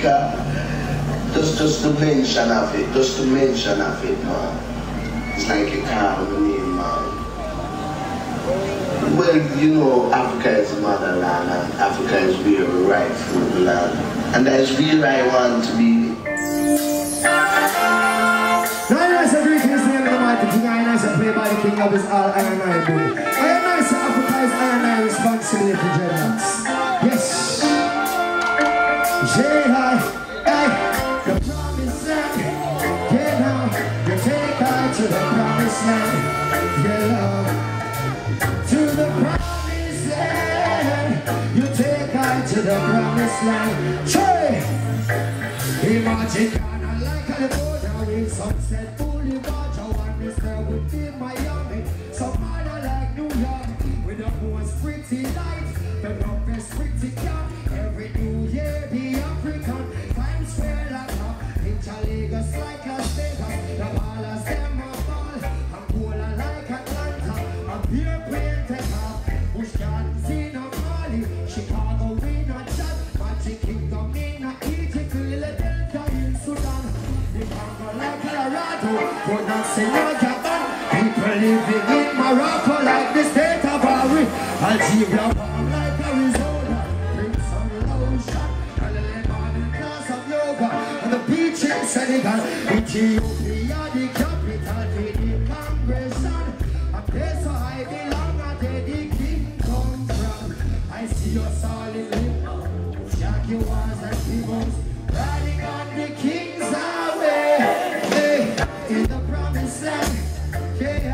Just, just to mention of it, just to mention of it, man. It's like a car with a man. Well, you know, Africa is motherland and Africa is where we rightful land. And that's where I want to be. Now, nice and greetings the mighty king. Nice by the king of his all and I do. I nice and Africa is I I responsibility. Yes. J-High, hey, the promised land. Now, you take to the promised land. Yeah, love. To the promised land. You take her to the promised land. Imagine like California with Sunset Boulevard. Johannesburg with the Miami. Somalia like New York with the most pretty lights. The pretty. Colorado. But say no Japan. People living in Morocco like the state of Ari. Algeria warm like Arizona. Drink some lotion. And the Lebanon class of yoga. And the beach in Senegal. Ethiopia the capital for the Congress. A place so I belong. And where the king come from. I see your solid lip. Jaguars and Pibbles riding on Quem